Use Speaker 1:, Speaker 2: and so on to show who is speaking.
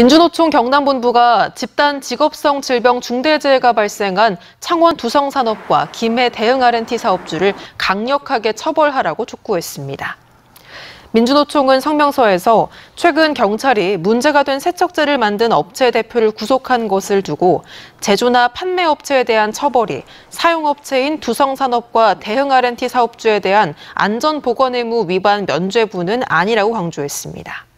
Speaker 1: 민주노총 경남본부가 집단 직업성 질병 중대재해가 발생한 창원 두성산업과 김해 대응 R&T 사업주를 강력하게 처벌하라고 촉구했습니다. 민주노총은 성명서에서 최근 경찰이 문제가 된 세척제를 만든 업체 대표를 구속한 것을 두고 제조나 판매 업체에 대한 처벌이 사용업체인 두성산업과 대흥 R&T 사업주에 대한 안전보건 의무 위반 면죄부는 아니라고 강조했습니다.